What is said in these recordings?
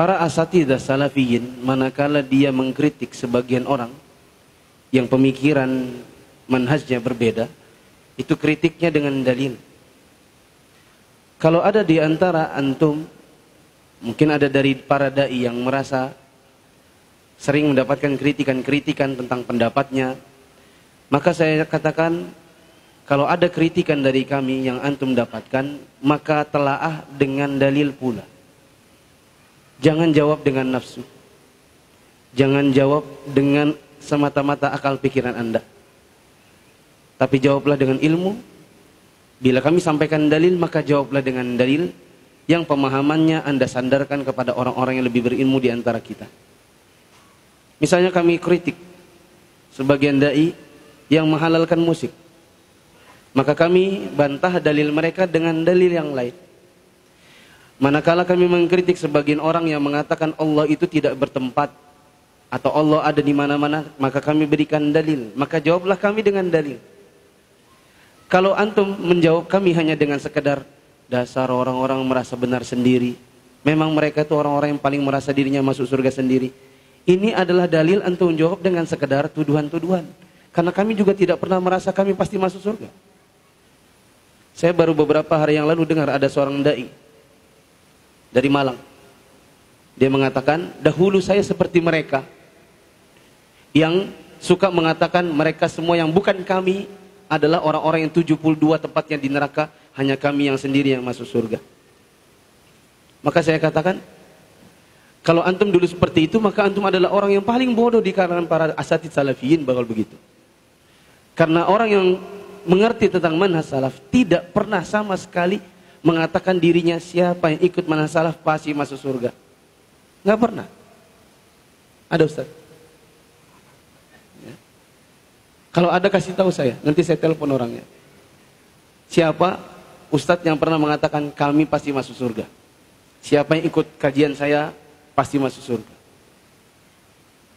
para asatidah salafiyin manakala dia mengkritik sebagian orang yang pemikiran manhajnya berbeda, itu kritiknya dengan dalil. Kalau ada di antara antum, mungkin ada dari para dai yang merasa sering mendapatkan kritikan-kritikan tentang pendapatnya, maka saya katakan kalau ada kritikan dari kami yang antum dapatkan, maka telaah dengan dalil pula. Jangan jawab dengan nafsu. Jangan jawab dengan semata-mata akal pikiran Anda. Tapi jawablah dengan ilmu. Bila kami sampaikan dalil, maka jawablah dengan dalil yang pemahamannya Anda sandarkan kepada orang-orang yang lebih berilmu di antara kita. Misalnya kami kritik sebagian dai yang menghalalkan musik. Maka kami bantah dalil mereka dengan dalil yang lain. Manakala kami mengkritik sebagian orang yang mengatakan Allah itu tidak bertempat atau Allah ada di mana-mana, maka kami berikan dalil. Maka jawablah kami dengan dalil. Kalau antum menjawab kami hanya dengan sekedar dasar orang-orang merasa benar sendiri. Memang mereka itu orang-orang yang paling merasa dirinya masuk surga sendiri. Ini adalah dalil antum jawab dengan sekedar tuduhan-tuduhan. Karena kami juga tidak pernah merasa kami pasti masuk surga. Saya baru beberapa hari yang lalu dengar ada seorang dai dari Malang. Dia mengatakan, dahulu saya seperti mereka yang suka mengatakan mereka semua yang bukan kami adalah orang-orang yang 72 tempatnya di neraka, hanya kami yang sendiri yang masuk surga. Maka saya katakan, kalau antum dulu seperti itu, maka antum adalah orang yang paling bodoh di kalangan para asatid salafiyin bakal begitu. Karena orang yang mengerti tentang manhaj salaf tidak pernah sama sekali mengatakan dirinya siapa yang ikut mana salaf pasti masuk surga. Nggak pernah. Ada Ustaz? Ya. Kalau ada kasih tahu saya, nanti saya telepon orangnya. Siapa Ustadz yang pernah mengatakan kami pasti masuk surga? Siapa yang ikut kajian saya pasti masuk surga?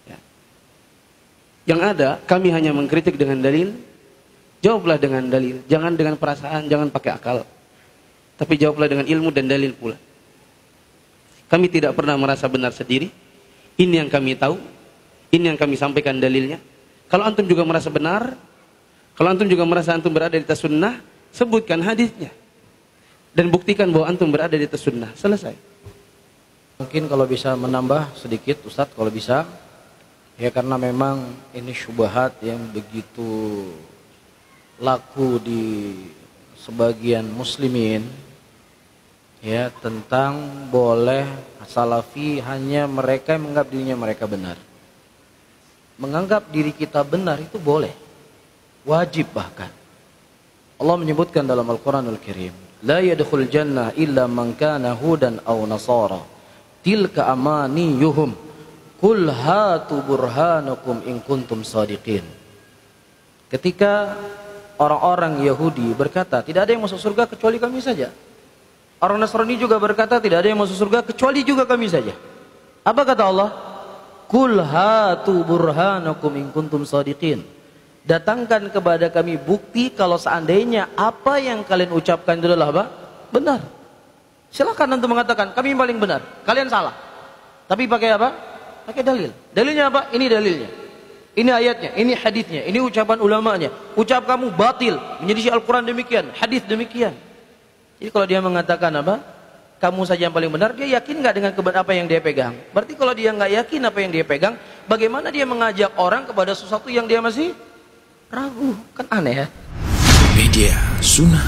Ya. Yang ada, kami hanya mengkritik dengan dalil, jawablah dengan dalil, jangan dengan perasaan, jangan pakai akal. Tapi jawablah dengan ilmu dan dalil pula. Kami tidak pernah merasa benar sendiri. Ini yang kami tahu. Ini yang kami sampaikan dalilnya. Kalau antum juga merasa benar, kalau antum juga merasa antum berada di atas sunnah, sebutkan hadisnya. Dan buktikan bahwa antum berada di atas sunnah. Selesai. Mungkin kalau bisa menambah sedikit Ustadz kalau bisa. Ya karena memang ini syubhat yang begitu laku di sebagian muslimin ya tentang boleh salafi hanya mereka yang menganggap dirinya mereka benar. Menganggap diri kita benar itu boleh. Wajib bahkan. Allah menyebutkan dalam Al-Quranul Karim, La yadkhul jannah illa man kana hudan aw nasara. Tilka amaniyuhum. Kul hatu burhanakum in kuntum sadiqin. Ketika orang-orang Yahudi berkata, tidak ada yang masuk surga kecuali kami saja. Orang Nasrani juga berkata tidak ada yang masuk surga kecuali juga kami saja. Apa kata Allah? Kul hatu burhanakum in kuntum sadiqin. Datangkan kepada kami bukti kalau seandainya apa yang kalian ucapkan itu adalah apa? Benar. Silakan untuk mengatakan kami paling benar, kalian salah. Tapi pakai apa? Pakai dalil. Dalilnya apa? Ini dalilnya. Ini ayatnya, ini hadisnya, ini ucapan ulamanya. Ucap kamu batil, menjadi Al-Quran demikian, hadis demikian. Jadi kalau dia mengatakan apa? Kamu saja yang paling benar, dia yakin nggak dengan kebenaran apa yang dia pegang? Berarti kalau dia nggak yakin apa yang dia pegang, bagaimana dia mengajak orang kepada sesuatu yang dia masih ragu? Kan aneh ya? Media Sunnah